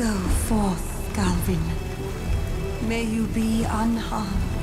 Go forth, Galvin. May you be unharmed.